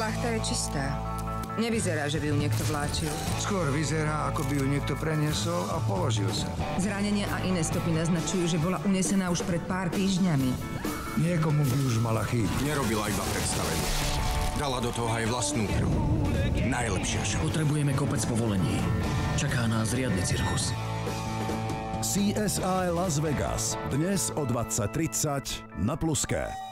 plachta je čistá. Nevyzerá, že by ju niekto vláčil. Skôr vyzerá, ako by ju niekto preniesol a položil sa. Zranenia a iné stopy naznačujú, že bola unesená už pred pár týždňami. Niekomu by už mala chýb. Nerobila iba predstavenie. Dala do toho aj vlastnú krv. Najlepšia show. Potrebujeme kopec povolení. Čaká nás riadny cirkus. CSI Las Vegas. Dnes o 20.30 na Pluské.